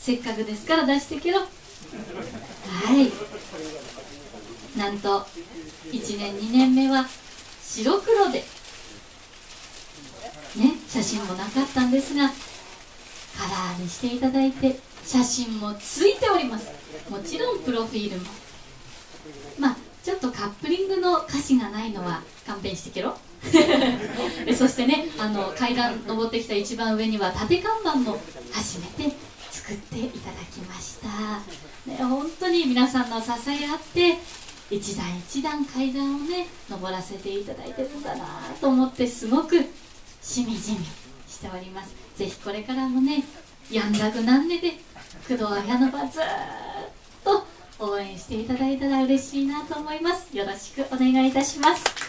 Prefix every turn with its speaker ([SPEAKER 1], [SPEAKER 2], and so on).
[SPEAKER 1] せっかくですから出してけろ。はい。なんと1年2年目は白黒で。ね写真もなかったんですがカラーにしていただいて写真もついております。もちろんプロフィールも。まあちょっとカップリングの歌詞がないのは勘弁してけろ。そしてねあの階段登ってきた一番上には縦看板も初めて作っていただきました、ね、本当に皆さんの支え合って一段一段階段をね登らせていただいてるんだなと思ってすごくしみじみしております。ぜひこれからもねやんだくなんねで工藤綾乃がずーっと応援していただいたら嬉しいなと思います。よろしくお願いいたします。